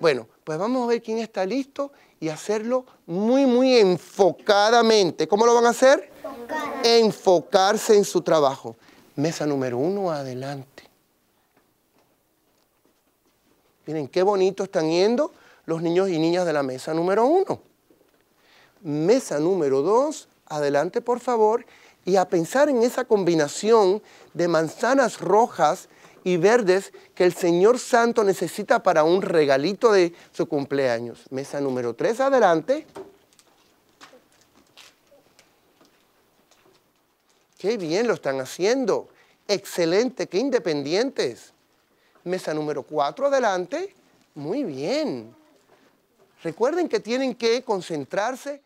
Bueno, pues vamos a ver quién está listo y hacerlo muy, muy enfocadamente. ¿Cómo lo van a hacer? Enfocarse en su trabajo. Mesa número uno, adelante. Miren qué bonito están yendo los niños y niñas de la mesa número uno. Mesa número dos, adelante por favor, y a pensar en esa combinación de manzanas rojas y verdes que el Señor Santo necesita para un regalito de su cumpleaños. Mesa número 3, adelante. Qué bien lo están haciendo. Excelente, qué independientes. Mesa número 4, adelante. Muy bien. Recuerden que tienen que concentrarse